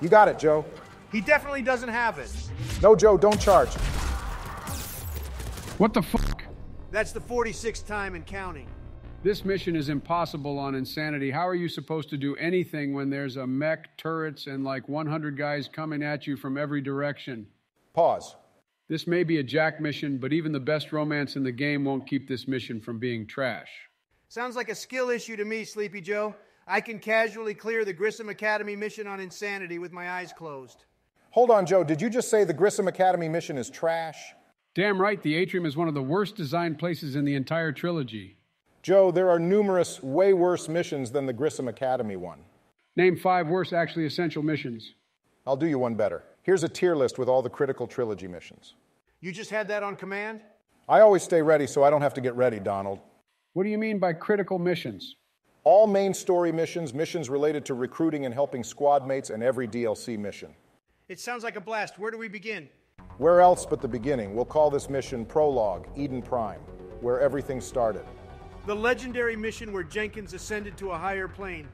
You got it, Joe. He definitely doesn't have it. No, Joe, don't charge. What the fuck? That's the 46th time and counting. This mission is impossible on Insanity. How are you supposed to do anything when there's a mech, turrets, and like 100 guys coming at you from every direction? Pause. This may be a Jack mission, but even the best romance in the game won't keep this mission from being trash. Sounds like a skill issue to me, Sleepy Joe. I can casually clear the Grissom Academy mission on Insanity with my eyes closed. Hold on, Joe. Did you just say the Grissom Academy mission is trash? Damn right, the atrium is one of the worst designed places in the entire trilogy. Joe, there are numerous, way worse missions than the Grissom Academy one. Name five worse, actually essential missions. I'll do you one better. Here's a tier list with all the critical trilogy missions. You just had that on command? I always stay ready so I don't have to get ready, Donald. What do you mean by critical missions? All main story missions, missions related to recruiting and helping squad mates, and every DLC mission. It sounds like a blast. Where do we begin? Where else but the beginning? We'll call this mission Prologue, Eden Prime, where everything started. The legendary mission where Jenkins ascended to a higher plane.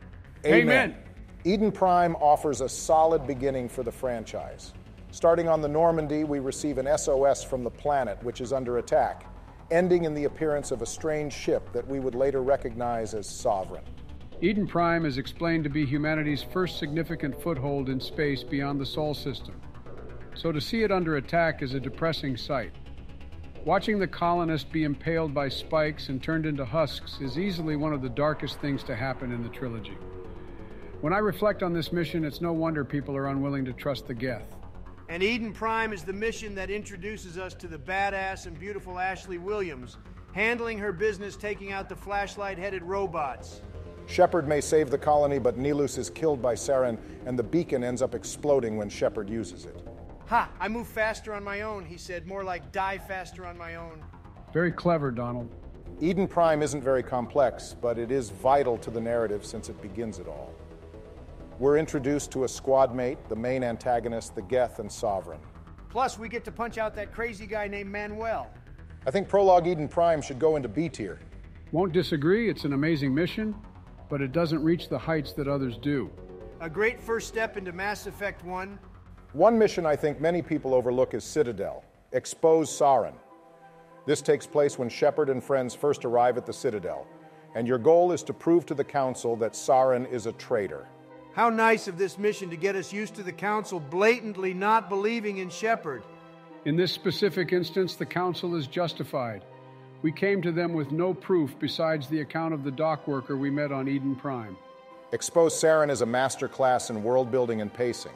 Amen. Eden Prime offers a solid beginning for the franchise. Starting on the Normandy, we receive an SOS from the planet, which is under attack, ending in the appearance of a strange ship that we would later recognize as Sovereign. Eden Prime is explained to be humanity's first significant foothold in space beyond the Sol system. So to see it under attack is a depressing sight. Watching the colonists be impaled by spikes and turned into husks is easily one of the darkest things to happen in the trilogy. When I reflect on this mission, it's no wonder people are unwilling to trust the Geth. And Eden Prime is the mission that introduces us to the badass and beautiful Ashley Williams, handling her business taking out the flashlight headed robots. Shepard may save the colony, but Nihlus is killed by Saren, and the beacon ends up exploding when Shepard uses it. Ha! I move faster on my own, he said, more like die faster on my own. Very clever, Donald. Eden Prime isn't very complex, but it is vital to the narrative since it begins it all. We're introduced to a squad mate, the main antagonist, the Geth, and Sovereign. Plus, we get to punch out that crazy guy named Manuel. I think Prologue Eden Prime should go into B tier. Won't disagree, it's an amazing mission, but it doesn't reach the heights that others do. A great first step into Mass Effect 1. One mission I think many people overlook is Citadel Expose Saren. This takes place when Shepard and friends first arrive at the Citadel, and your goal is to prove to the Council that Saren is a traitor. How nice of this mission to get us used to the Council blatantly not believing in Shepard. In this specific instance, the Council is justified. We came to them with no proof besides the account of the dock worker we met on Eden Prime. Expose Saren is a master class in world building and pacing.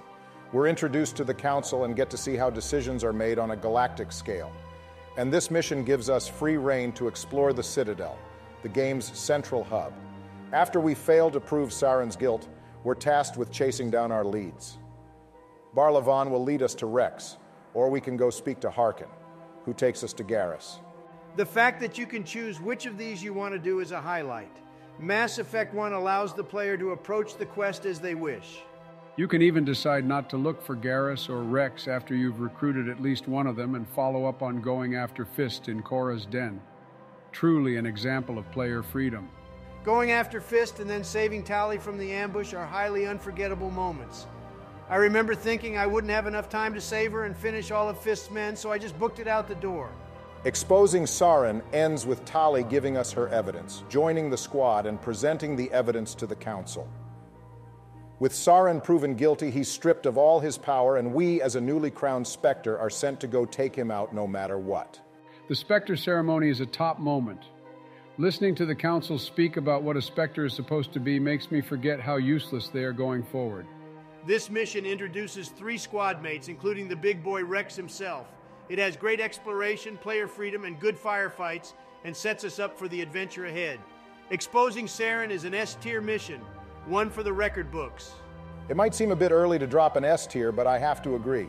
We're introduced to the Council and get to see how decisions are made on a galactic scale. And this mission gives us free rein to explore the Citadel, the game's central hub. After we fail to prove Saren's guilt, we're tasked with chasing down our leads. Barla Von will lead us to Rex, or we can go speak to Harkin, who takes us to Garrus. The fact that you can choose which of these you want to do is a highlight. Mass Effect 1 allows the player to approach the quest as they wish. You can even decide not to look for Garrus or Rex after you've recruited at least one of them and follow up on going after Fist in Chora's den. Truly an example of player freedom. Going after Fist and then saving Tali from the ambush are highly unforgettable moments. I remember thinking I wouldn't have enough time to save her and finish all of Fist's men, so I just booked it out the door. Exposing Saren ends with Tali giving us her evidence, joining the squad, and presenting the evidence to the Council. With Saren proven guilty, he's stripped of all his power, and we, as a newly crowned Spectre, are sent to go take him out no matter what. The Spectre ceremony is a top moment. Listening to the Council speak about what a Spectre is supposed to be makes me forget how useless they are going forward. This mission introduces three squad mates, including the big boy Rex himself. It has great exploration, player freedom, and good firefights, and sets us up for the adventure ahead. Exposing Saren is an S tier mission, one for the record books. It might seem a bit early to drop an S tier, but I have to agree.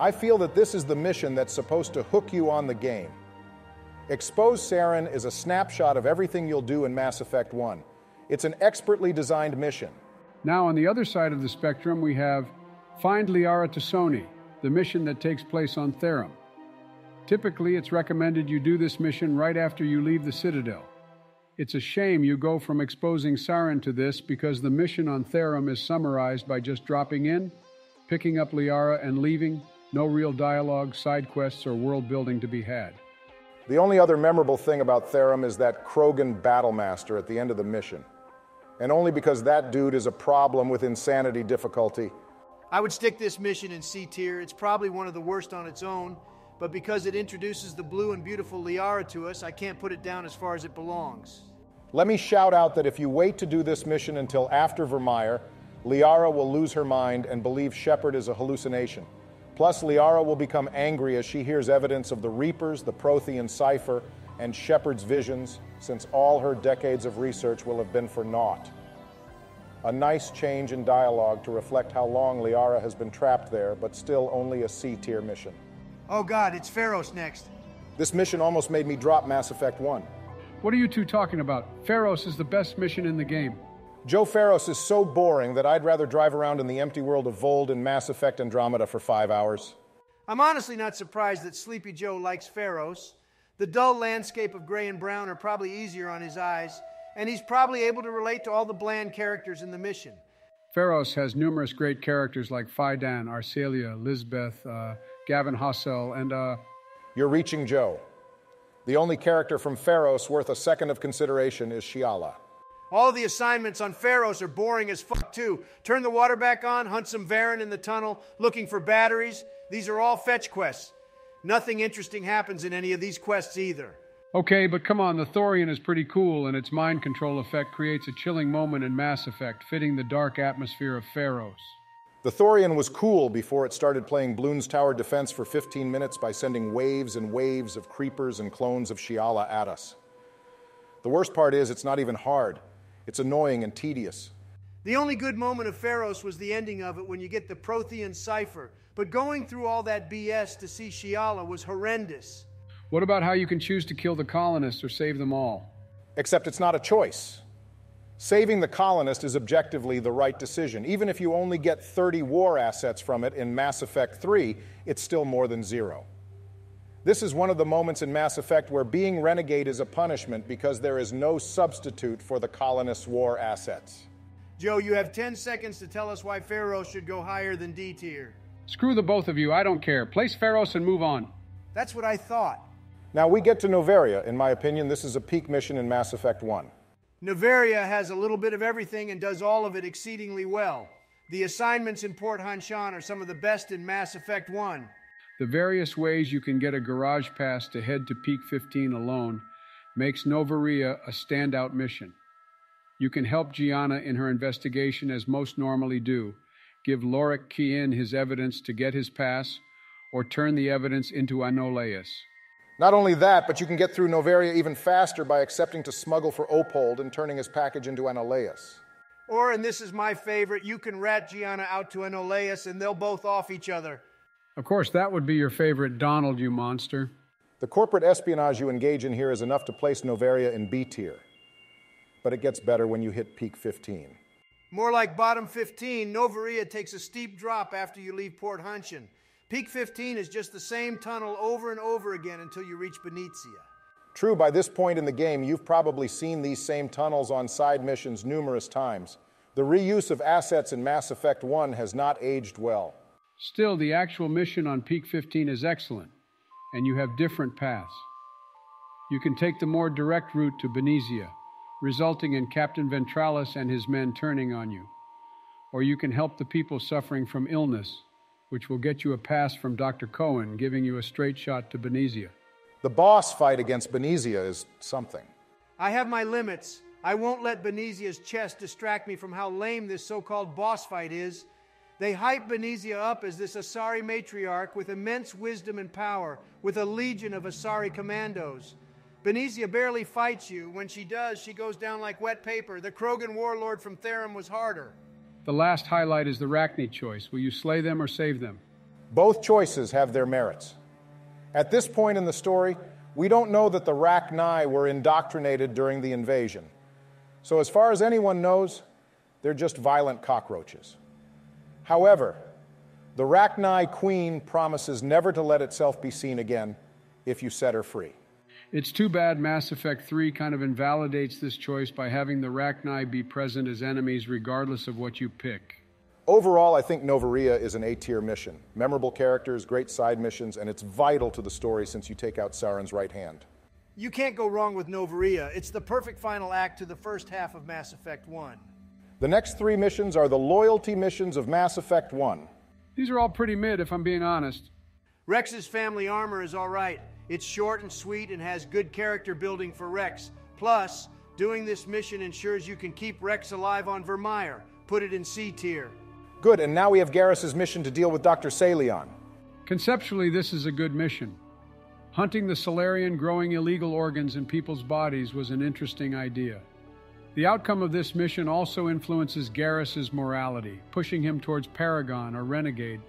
I feel that this is the mission that's supposed to hook you on the game. Expose Saren is a snapshot of everything you'll do in Mass Effect 1. It's an expertly designed mission. Now, on the other side of the spectrum, we have Find Liara T'Soni, the mission that takes place on Therum. Typically, it's recommended you do this mission right after you leave the Citadel. It's a shame you go from exposing Saren to this because the mission on Therum is summarized by just dropping in, picking up Liara, and leaving. No real dialogue, side quests, or world building to be had. The only other memorable thing about Therum is that Krogan Battlemaster at the end of the mission. And only because that dude is a problem with insanity difficulty. I would stick this mission in C tier. It's probably one of the worst on its own, but because it introduces the blue and beautiful Liara to us, I can't put it down as far as it belongs. Let me shout out that if you wait to do this mission until after Virmire, Liara will lose her mind and believe Shepard is a hallucination. Plus, Liara will become angry as she hears evidence of the Reapers, the Prothean cipher, and Shepard's visions, since all her decades of research will have been for naught. A nice change in dialogue to reflect how long Liara has been trapped there, but still only a C tier mission. Oh god, it's Feros next. This mission almost made me drop Mass Effect 1. What are you two talking about? Feros is the best mission in the game. Joe Feros is so boring that I'd rather drive around in the empty world of Voeld and Mass Effect Andromeda for five hours. I'm honestly not surprised that Sleepy Joe likes Feros. The dull landscape of gray and brown are probably easier on his eyes, and he's probably able to relate to all the bland characters in the mission. Feros has numerous great characters like Fai Dan, Arcelia, Lisbeth, uh, Gavin Hassel, and uh. You're reaching Joe. The only character from Feros worth a second of consideration is Shiala. All the assignments on Feros are boring as fuck, too. Turn the water back on, hunt some Varren in the tunnel, looking for batteries. These are all fetch quests. Nothing interesting happens in any of these quests either. Okay, but come on, the Thorian is pretty cool, and its mind control effect creates a chilling moment in Mass Effect, fitting the dark atmosphere of Feros. The Thorian was cool before it started playing Bloons Tower defense for 15 minutes by sending waves and waves of creepers and clones of Shiala at us. The worst part is, it's not even hard. It's annoying and tedious. The only good moment of Feros was the ending of it when you get the Prothean cipher. But going through all that BS to see Shiala was horrendous. What about how you can choose to kill the colonists or save them all? Except it's not a choice. Saving the colonist is objectively the right decision. Even if you only get 30 war assets from it in Mass Effect 3, it's still more than zero. This is one of the moments in Mass Effect where being renegade is a punishment because there is no substitute for the colonist's war assets. Joe, you have 10 seconds to tell us why Feros should go higher than D tier. Screw the both of you, I don't care. Place Feros and move on. That's what I thought. Now we get to Noveria. In my opinion, this is a peak mission in Mass Effect 1. Noveria has a little bit of everything and does all of it exceedingly well. The assignments in Port Hanshan are some of the best in Mass Effect 1. The various ways you can get a garage pass to head to Peak 15 alone makes Noveria a standout mission. You can help Gianna in her investigation as most normally do, give Lorik Qui'in his evidence to get his pass, or turn the evidence into Anoleis. Not only that, but you can get through Noveria even faster by accepting to smuggle for Opold and turning his package into Anoleis. Or, and this is my favorite, you can rat Gianna out to Anoleis and they'll both off each other. Of course, that would be your favorite Donald, you monster. The corporate espionage you engage in here is enough to place Noveria in B tier. But it gets better when you hit peak 15. More like bottom 15, Noveria takes a steep drop after you leave Port Hanshan. Peak 15 is just the same tunnel over and over again until you reach Benezia. True, by this point in the game, you've probably seen these same tunnels on side missions numerous times. The reuse of assets in Mass Effect 1 has not aged well. Still, the actual mission on Peak 15 is excellent, and you have different paths. You can take the more direct route to Benezia, resulting in Captain Ventralis and his men turning on you. Or you can help the people suffering from illness which will get you a pass from Dr. Cohen, giving you a straight shot to Benezia. The boss fight against Benezia is something. I have my limits. I won't let Benezia's chest distract me from how lame this so called boss fight is. They hype Benezia up as this Asari matriarch with immense wisdom and power, with a legion of Asari commandos. Benezia barely fights you. When she does, she goes down like wet paper. The Krogan warlord from Therum was harder. The last highlight is the Rachni choice. Will you slay them or save them? Both choices have their merits. At this point in the story, we don't know that the Rachni were indoctrinated during the invasion. So, as far as anyone knows, they're just violent cockroaches. However, the Rachni queen promises never to let itself be seen again if you set her free. It's too bad Mass Effect 3 kind of invalidates this choice by having the Rachni be present as enemies regardless of what you pick. Overall, I think Noveria is an A tier mission. Memorable characters, great side missions, and it's vital to the story since you take out Saren's right hand. You can't go wrong with Noveria. It's the perfect final act to the first half of Mass Effect 1. The next three missions are the loyalty missions of Mass Effect 1. These are all pretty mid, if I'm being honest. Rex's family armor is all right. It's short and sweet and has good character building for Rex. Plus, doing this mission ensures you can keep Rex alive on Virmire. Put it in C tier. Good, and now we have Garrus's mission to deal with Dr. Saleon. Conceptually, this is a good mission. Hunting the Salarian growing illegal organs in people's bodies was an interesting idea. The outcome of this mission also influences Garrus's morality, pushing him towards Paragon or Renegade.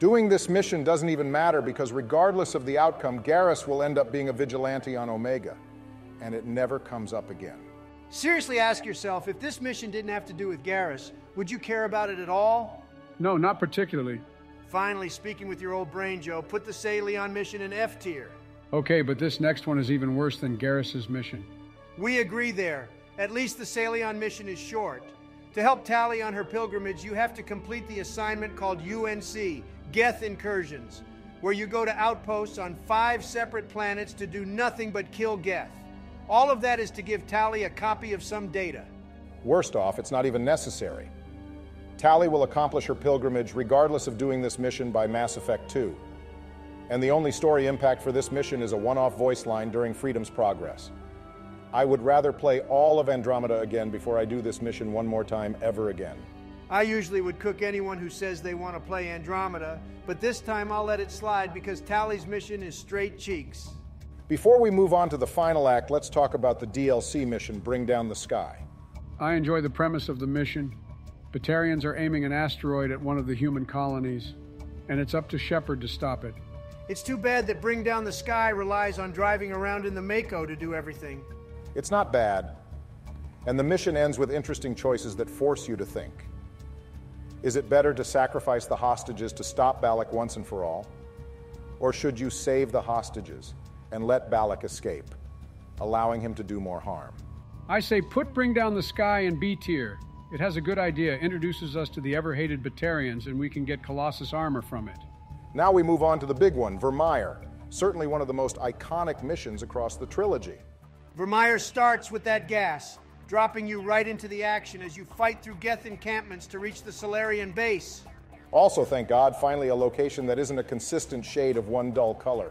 Doing this mission doesn't even matter because, regardless of the outcome, Garrus will end up being a vigilante on Omega, and it never comes up again. Seriously ask yourself if this mission didn't have to do with Garrus, would you care about it at all? No, not particularly. Finally, speaking with your old brain, Joe, put the Saleon mission in F tier. Okay, but this next one is even worse than Garrus's mission. We agree there. At least the Saleon mission is short. To help Tali on her pilgrimage, you have to complete the assignment called UNC, Geth Incursions, where you go to outposts on five separate planets to do nothing but kill Geth. All of that is to give Tali a copy of some data. Worst off, it's not even necessary. Tali will accomplish her pilgrimage regardless of doing this mission by Mass Effect 2. And the only story impact for this mission is a one off voice line during Freedom's Progress. I would rather play all of Andromeda again before I do this mission one more time ever again. I usually would cook anyone who says they want to play Andromeda, but this time I'll let it slide because Tali's mission is straight cheeks. Before we move on to the final act, let's talk about the DLC mission, Bring Down the Sky. I enjoy the premise of the mission. Batarians are aiming an asteroid at one of the human colonies, and it's up to Shepard to stop it. It's too bad that Bring Down the Sky relies on driving around in the Mako to do everything. It's not bad, and the mission ends with interesting choices that force you to think. Is it better to sacrifice the hostages to stop Balak once and for all? Or should you save the hostages and let Balak escape, allowing him to do more harm? I say put Bring Down the Sky in B tier. It has a good idea, introduces us to the ever hated Batarians, and we can get Colossus armor from it. Now we move on to the big one, Virmire. Certainly one of the most iconic missions across the trilogy. Virmire starts with that gas dropping you right into the action as you fight through Geth encampments to reach the Salarian base. Also, thank God, finally a location that isn't a consistent shade of one dull color.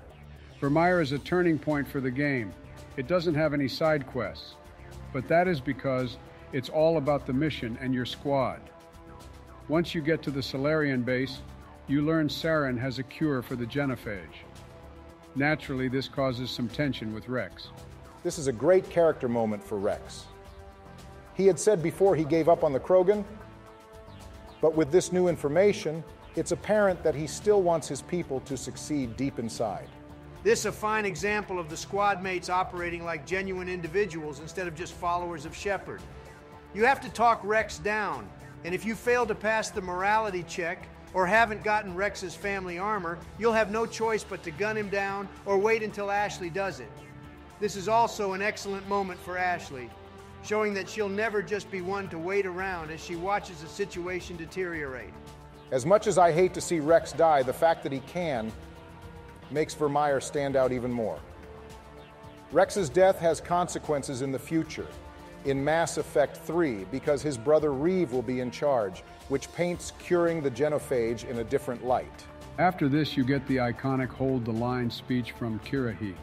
Virmire is a turning point for the game. It doesn't have any side quests, but that is because it's all about the mission and your squad. Once you get to the Salarian base, you learn Saren has a cure for the genophage. Naturally, this causes some tension with Rex. This is a great character moment for Rex. He had said before he gave up on the Krogan, but with this new information, it's apparent that he still wants his people to succeed deep inside. This is a fine example of the squad mates operating like genuine individuals instead of just followers of Shepard. You have to talk Rex down, and if you fail to pass the morality check or haven't gotten Rex's family armor, you'll have no choice but to gun him down or wait until Ashley does it. This is also an excellent moment for Ashley showing that she'll never just be one to wait around as she watches the situation deteriorate. As much as I hate to see Rex die, the fact that he can makes Virmire stand out even more. Rex's death has consequences in the future, in Mass Effect 3, because his brother Wreav will be in charge, which paints curing the genophage in a different light. After this, you get the iconic Hold the Line speech from Kirrahe.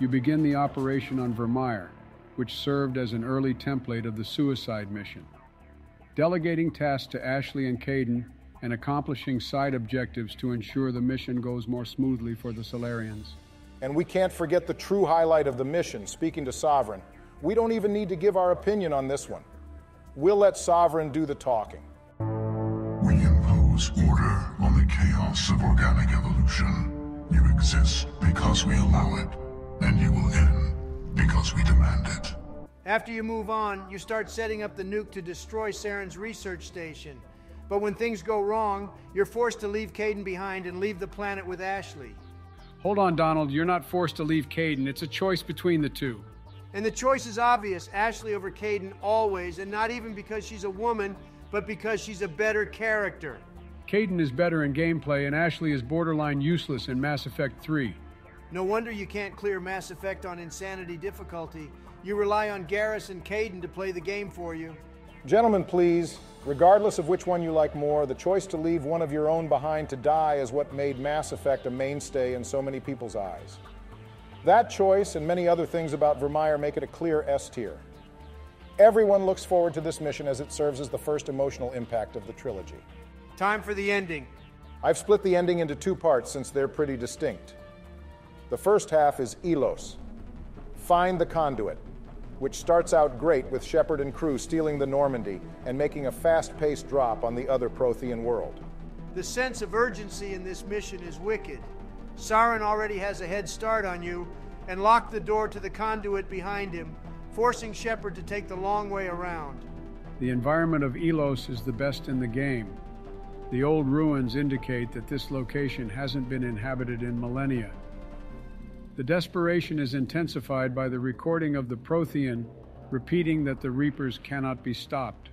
You begin the operation on Virmire, which served as an early template of the suicide mission. Delegating tasks to Ashley and Kaidan and accomplishing side objectives to ensure the mission goes more smoothly for the Salarians. And we can't forget the true highlight of the mission, speaking to Sovereign. We don't even need to give our opinion on this one. We'll let Sovereign do the talking. We impose order on the chaos of organic evolution. You exist because we allow it, and you will end because we demand it. After you move on, you start setting up the nuke to destroy Saren's research station. But when things go wrong, you're forced to leave Kaidan behind and leave the planet with Ashley. Hold on, Donald. You're not forced to leave Kaidan. It's a choice between the two. And the choice is obvious Ashley over Kaidan always, and not even because she's a woman, but because she's a better character. Kaidan is better in gameplay, and Ashley is borderline useless in Mass Effect 3. No wonder you can't clear Mass Effect on Insanity difficulty. You rely on Garrus and Kaidan to play the game for you. Gentlemen, please, regardless of which one you like more, the choice to leave one of your own behind to die is what made Mass Effect a mainstay in so many people's eyes. That choice and many other things about Virmire make it a clear S tier. Everyone looks forward to this mission as it serves as the first emotional impact of the trilogy. Time for the ending. I've split the ending into two parts since they're pretty distinct. The first half is Ilos. Find the conduit which starts out great with Shepard and crew stealing the Normandy and making a fast paced drop on the other Prothean world. The sense of urgency in this mission is wicked. Saren already has a head start on you and locked the door to the conduit behind him, forcing Shepard to take the long way around. The environment of Ilos is the best in the game. The old ruins indicate that this location hasn't been inhabited in millennia. The desperation is intensified by the recording of the Prothean repeating that the Reapers cannot be stopped.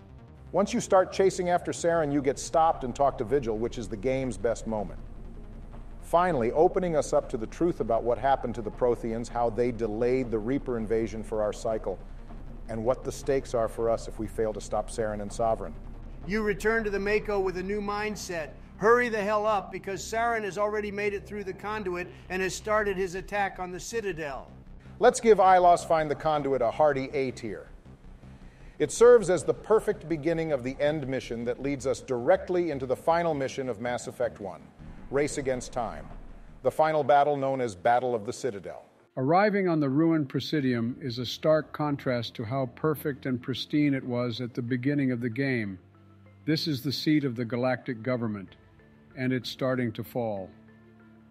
Once you start chasing after Saren, you get stopped and talk to Vigil, which is the game's best moment. Finally, opening us up to the truth about what happened to the Protheans, how they delayed the Reaper invasion for our cycle, and what the stakes are for us if we fail to stop Saren and Sovereign. You return to the Mako with a new mindset, Hurry the hell up because Saren has already made it through the conduit and has started his attack on the Citadel. Let's give Ilos Find the Conduit a hearty A tier. It serves as the perfect beginning of the end mission that leads us directly into the final mission of Mass Effect 1 Race Against Time, the final battle known as Battle of the Citadel. Arriving on the ruined Presidium is a stark contrast to how perfect and pristine it was at the beginning of the game. This is the seat of the galactic government and it's starting to fall.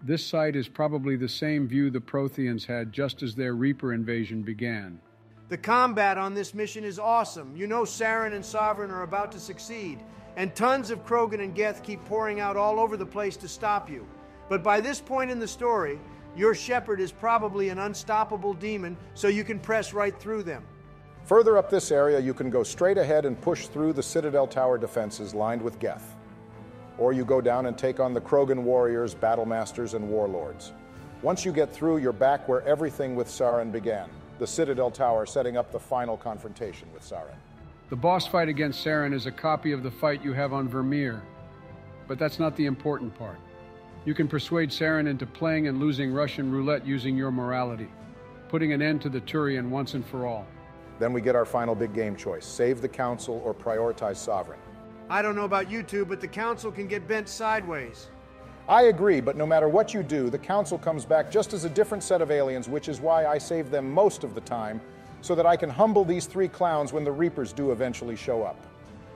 This sight is probably the same view the Protheans had just as their Reaper invasion began. The combat on this mission is awesome. You know Saren and Sovereign are about to succeed, and tons of Krogan and Geth keep pouring out all over the place to stop you. But by this point in the story, your Shepard is probably an unstoppable demon, so you can press right through them. Further up this area, you can go straight ahead and push through the Citadel Tower defenses lined with Geth or you go down and take on the Krogan warriors, battlemasters, and warlords. Once you get through, you're back where everything with Saren began the Citadel Tower setting up the final confrontation with Saren. The boss fight against Saren is a copy of the fight you have on Virmire, but that's not the important part. You can persuade Saren into playing and losing Russian roulette using your morality, putting an end to the Turian once and for all. Then we get our final big game choice save the Council or prioritize Sovereign. I don't know about you two, but the council can get bent sideways. I agree, but no matter what you do, the council comes back just as a different set of aliens, which is why I save them most of the time, so that I can humble these three clowns when the Reapers do eventually show up.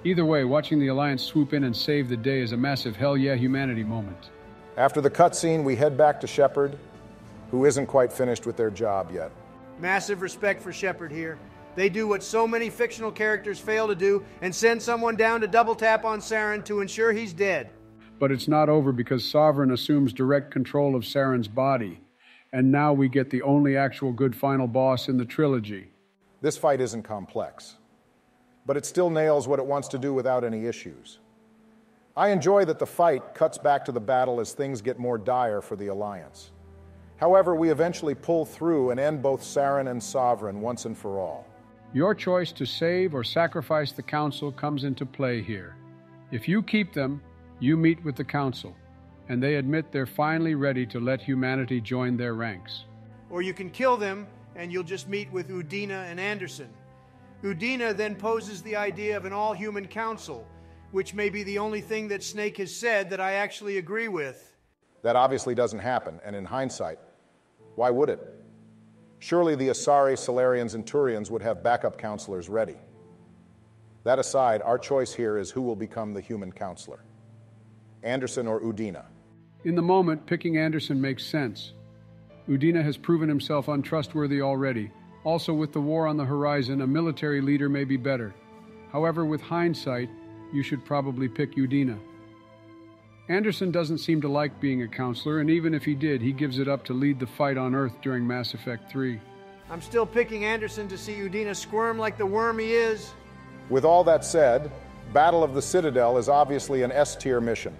Either way, watching the Alliance swoop in and save the day is a massive hell yeah humanity moment. After the cutscene, we head back to Shepard, who isn't quite finished with their job yet. Massive respect for Shepard here. They do what so many fictional characters fail to do and send someone down to double tap on Saren to ensure he's dead. But it's not over because Sovereign assumes direct control of Saren's body. And now we get the only actual good final boss in the trilogy. This fight isn't complex, but it still nails what it wants to do without any issues. I enjoy that the fight cuts back to the battle as things get more dire for the Alliance. However, we eventually pull through and end both Saren and Sovereign once and for all. Your choice to save or sacrifice the Council comes into play here. If you keep them, you meet with the Council, and they admit they're finally ready to let humanity join their ranks. Or you can kill them, and you'll just meet with Udina and Anderson. Udina then poses the idea of an all human council, which may be the only thing that Snake has said that I actually agree with. That obviously doesn't happen, and in hindsight, why would it? Surely the Asari, Salarians, and Turians would have backup counselors ready. That aside, our choice here is who will become the human counselor Anderson or Udina. In the moment, picking Anderson makes sense. Udina has proven himself untrustworthy already. Also, with the war on the horizon, a military leader may be better. However, with hindsight, you should probably pick Udina. Anderson doesn't seem to like being a counselor, and even if he did, he gives it up to lead the fight on Earth during Mass Effect 3. I'm still picking Anderson to see Udina squirm like the worm he is. With all that said, Battle of the Citadel is obviously an S tier mission.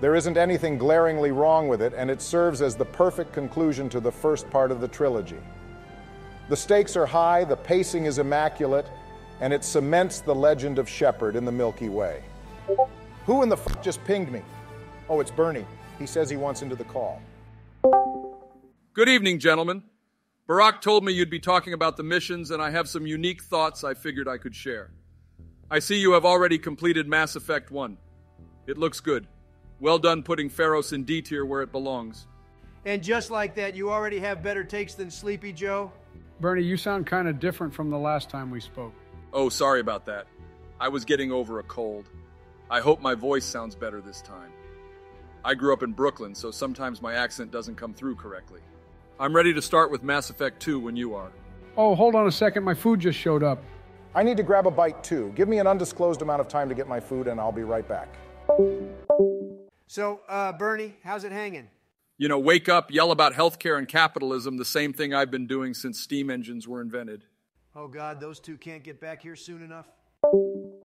There isn't anything glaringly wrong with it, and it serves as the perfect conclusion to the first part of the trilogy. The stakes are high, the pacing is immaculate, and it cements the legend of Shepard in the Milky Way. Who in the f just pinged me? Oh, it's Bernie. He says he wants into the call. Good evening, gentlemen. Barack told me you'd be talking about the missions, and I have some unique thoughts I figured I could share. I see you have already completed Mass Effect 1. It looks good. Well done putting Feros in D tier where it belongs. And just like that, you already have better takes than Sleepy Joe? Bernie, you sound kind of different from the last time we spoke. Oh, sorry about that. I was getting over a cold. I hope my voice sounds better this time. I grew up in Brooklyn, so sometimes my accent doesn't come through correctly. I'm ready to start with Mass Effect 2 when you are. Oh, hold on a second. My food just showed up. I need to grab a bite too. Give me an undisclosed amount of time to get my food, and I'll be right back. So, uh, Bernie, how's it hanging? You know, wake up, yell about healthcare and capitalism, the same thing I've been doing since steam engines were invented. Oh, God, those two can't get back here soon enough?